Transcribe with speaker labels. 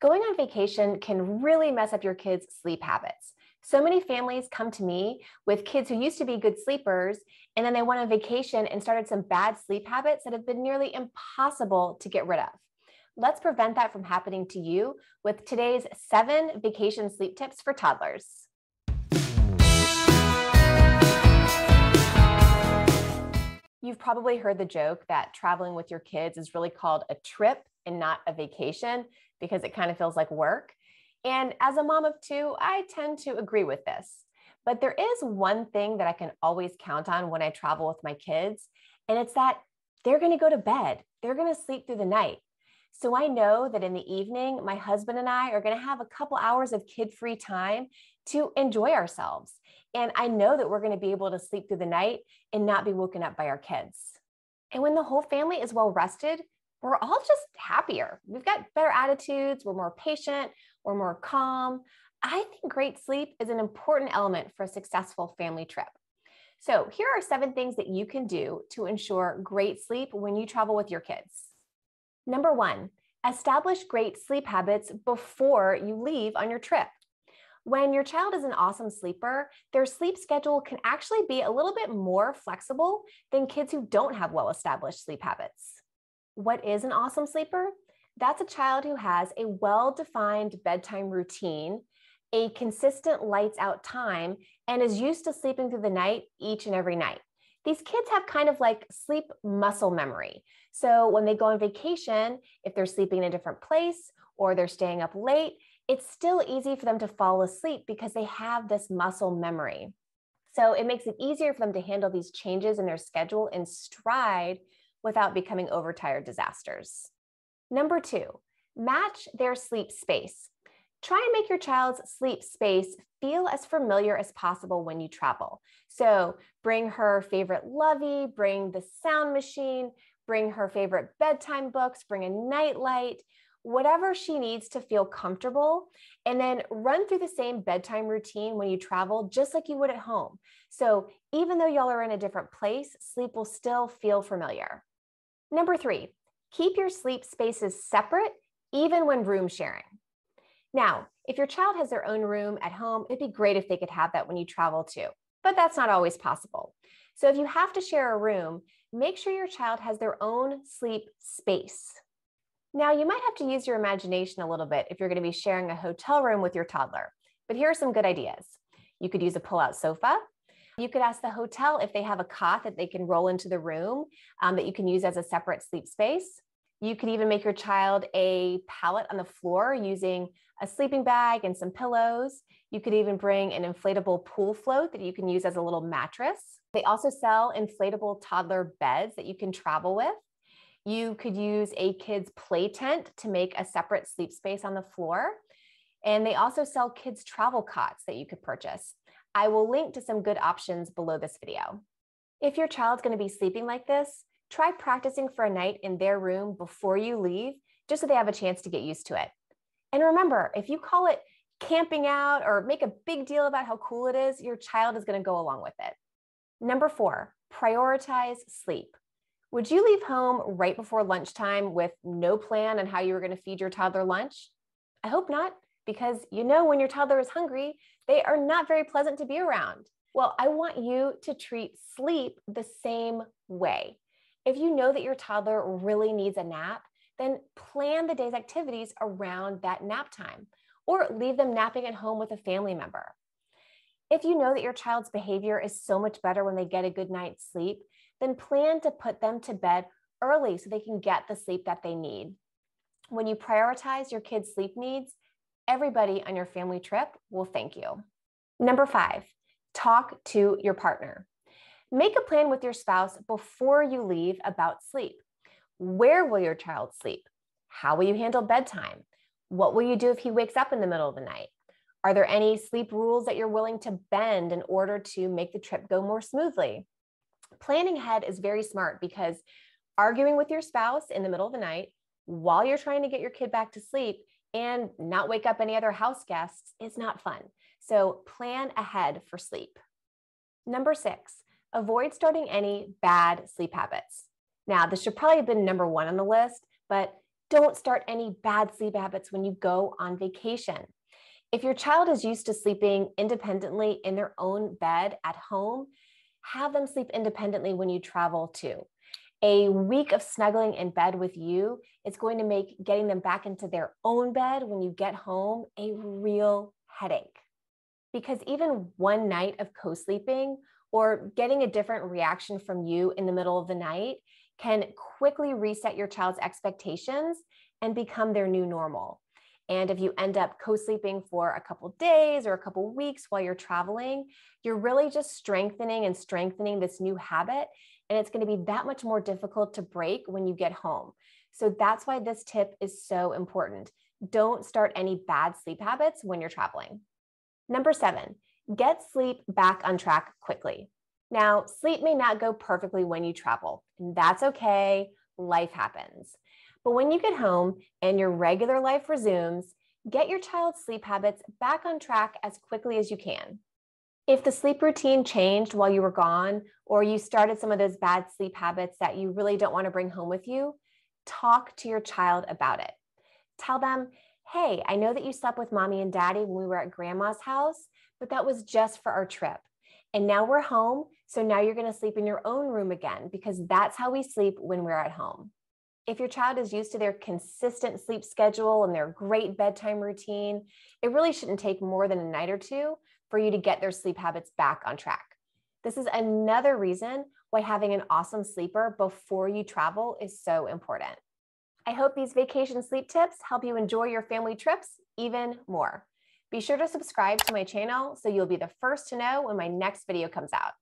Speaker 1: Going on vacation can really mess up your kids' sleep habits. So many families come to me with kids who used to be good sleepers, and then they went on vacation and started some bad sleep habits that have been nearly impossible to get rid of. Let's prevent that from happening to you with today's seven vacation sleep tips for toddlers. You've probably heard the joke that traveling with your kids is really called a trip and not a vacation because it kind of feels like work. And as a mom of two, I tend to agree with this. But there is one thing that I can always count on when I travel with my kids, and it's that they're going to go to bed. They're going to sleep through the night. So I know that in the evening, my husband and I are going to have a couple hours of kid free time to enjoy ourselves. And I know that we're going to be able to sleep through the night and not be woken up by our kids. And when the whole family is well rested, we're all just happier. We've got better attitudes, we're more patient, we're more calm. I think great sleep is an important element for a successful family trip. So, here are seven things that you can do to ensure great sleep when you travel with your kids. Number one, establish great sleep habits before you leave on your trip. When your child is an awesome sleeper, their sleep schedule can actually be a little bit more flexible than kids who don't have well established sleep habits. What is an awesome sleeper? That's a child who has a well defined bedtime routine, a consistent lights out time, and is used to sleeping through the night each and every night. These kids have kind of like sleep muscle memory. So when they go on vacation, if they're sleeping in a different place or they're staying up late, it's still easy for them to fall asleep because they have this muscle memory. So it makes it easier for them to handle these changes in their schedule in stride without becoming overtired disasters. Number two, match their sleep space. Try and make your child's sleep space feel as familiar as possible when you travel. So bring her favorite lovey, bring the sound machine, bring her favorite bedtime books, bring a nightlight, whatever she needs to feel comfortable, and then run through the same bedtime routine when you travel, just like you would at home. So even though y'all are in a different place, sleep will still feel familiar. Number three, keep your sleep spaces separate, even when room sharing. Now, if your child has their own room at home, it'd be great if they could have that when you travel too, but that's not always possible. So if you have to share a room, make sure your child has their own sleep space. Now, you might have to use your imagination a little bit if you're going to be sharing a hotel room with your toddler, but here are some good ideas. You could use a pull out sofa. You could ask the hotel if they have a cot that they can roll into the room um, that you can use as a separate sleep space. You could even make your child a pallet on the floor using a sleeping bag and some pillows. You could even bring an inflatable pool float that you can use as a little mattress. They also sell inflatable toddler beds that you can travel with. You could use a kid's play tent to make a separate sleep space on the floor. And they also sell kids' travel cots that you could purchase. I will link to some good options below this video. If your child's going to be sleeping like this, try practicing for a night in their room before you leave, just so they have a chance to get used to it. And remember, if you call it camping out or make a big deal about how cool it is, your child is going to go along with it. Number four, prioritize sleep. Would you leave home right before lunchtime with no plan on how you were going to feed your toddler lunch? I hope not, because you know when your toddler is hungry, they are not very pleasant to be around. Well, I want you to treat sleep the same way. If you know that your toddler really needs a nap, then plan the day's activities around that nap time or leave them napping at home with a family member. If you know that your child's behavior is so much better when they get a good night's sleep, then plan to put them to bed early so they can get the sleep that they need. When you prioritize your kids' sleep needs, everybody on your family trip will thank you. Number five, talk to your partner. Make a plan with your spouse before you leave about sleep. Where will your child sleep? How will you handle bedtime? What will you do if he wakes up in the middle of the night? Are there any sleep rules that you're willing to bend in order to make the trip go more smoothly? Planning ahead is very smart because arguing with your spouse in the middle of the night while you're trying to get your kid back to sleep and not wake up any other house guests is not fun. So plan ahead for sleep. Number six, avoid starting any bad sleep habits. Now, this should probably have been number one on the list, but don't start any bad sleep habits when you go on vacation. If your child is used to sleeping independently in their own bed at home, have them sleep independently when you travel too. A week of snuggling in bed with you is going to make getting them back into their own bed when you get home a real headache. Because even one night of co sleeping or getting a different reaction from you in the middle of the night can quickly reset your child's expectations and become their new normal. And if you end up co sleeping for a couple days or a couple weeks while you're traveling, you're really just strengthening and strengthening this new habit. And it's going to be that much more difficult to break when you get home. So that's why this tip is so important. Don't start any bad sleep habits when you're traveling. Number seven, get sleep back on track quickly. Now, sleep may not go perfectly when you travel, and that's okay. Life happens. But when you get home and your regular life resumes, get your child's sleep habits back on track as quickly as you can. If the sleep routine changed while you were gone, or you started some of those bad sleep habits that you really don't want to bring home with you, talk to your child about it. Tell them, hey, I know that you slept with mommy and daddy when we were at grandma's house, but that was just for our trip. And now we're home. So now you're going to sleep in your own room again because that's how we sleep when we're at home. If your child is used to their consistent sleep schedule and their great bedtime routine, it really shouldn't take more than a night or two for you to get their sleep habits back on track. This is another reason why having an awesome sleeper before you travel is so important. I hope these vacation sleep tips help you enjoy your family trips even more. Be sure to subscribe to my channel so you'll be the first to know when my next video comes out.